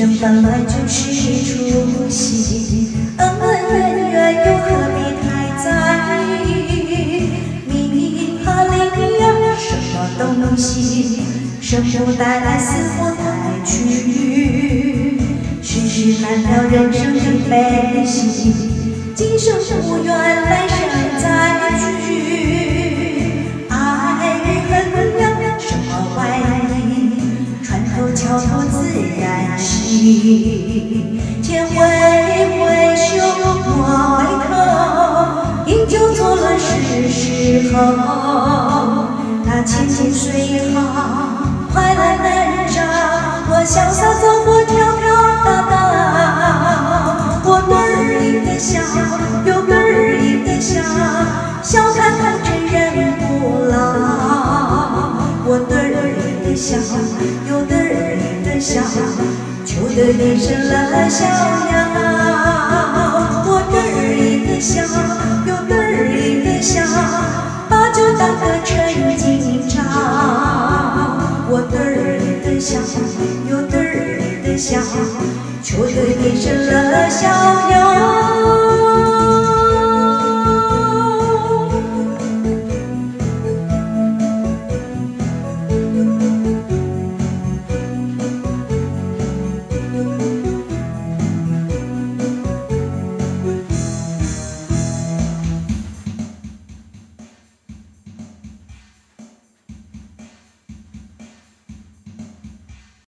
生本来就是一出戏，恩恩怨怨又何必太在意？明明和利呀，什么东西？生不带来，死不带去，世事难料，人生的悲喜，今生无缘，来生再聚。爱与恨呀，什么外衣？穿透桥头担心，且挥挥袖，莫回头，饮酒作乱是时候。那青青水好，快来人找我，潇洒走过条条大道。我得意的笑，又得意的笑，笑看看这人不老。我得意的笑。笑，求得一生乐逍遥。我嘚儿里的笑，又嘚儿里的笑，把酒当歌趁今朝。我嘚儿的笑，又嘚儿的笑，求得一生。